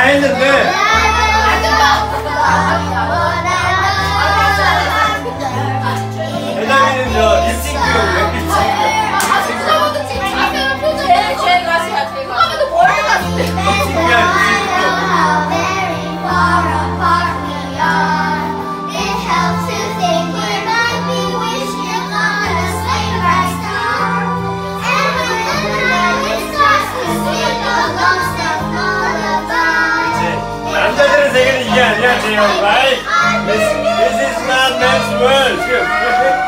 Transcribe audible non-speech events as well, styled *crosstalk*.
அயலுக்கு Yeah, Yeah, right. This, this is not man's world. *laughs*